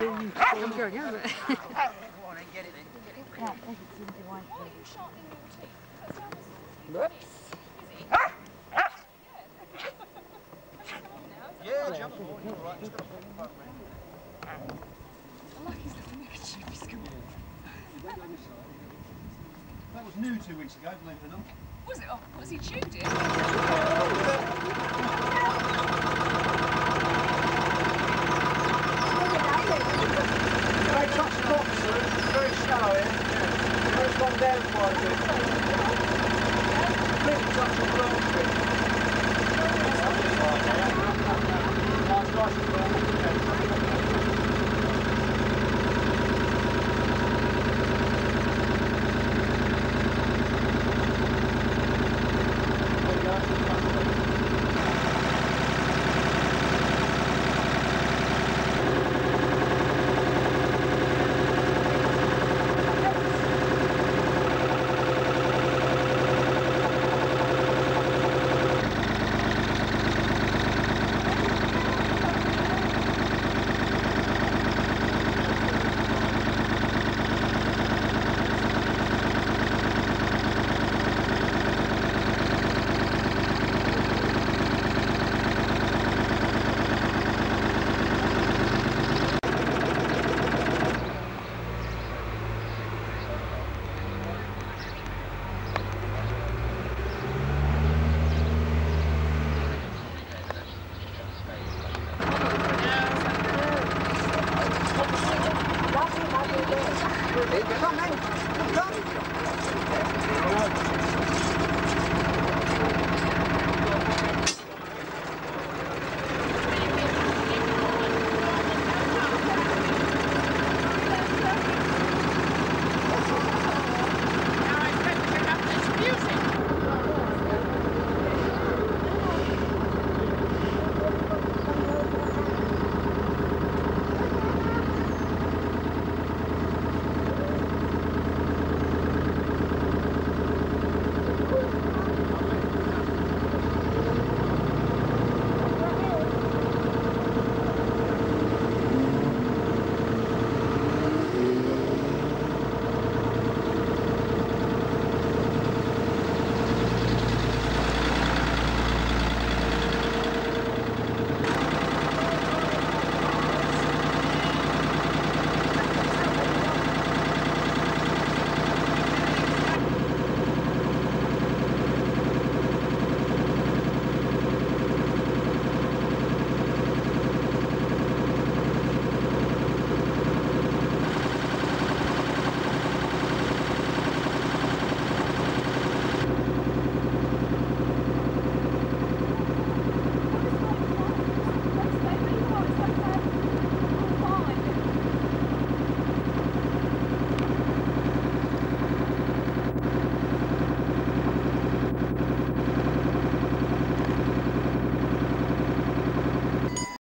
been going, hasn't it? Go on then, get it then. Yeah, make it seem to want Why are you sharpening your teeth? Yeah, jump on. You're all right. Just got to pull the boat round. I like his little neckerchief. He's good. That was new two weeks ago, believe it or not. Was it? Oh, was he chewed it? Please touch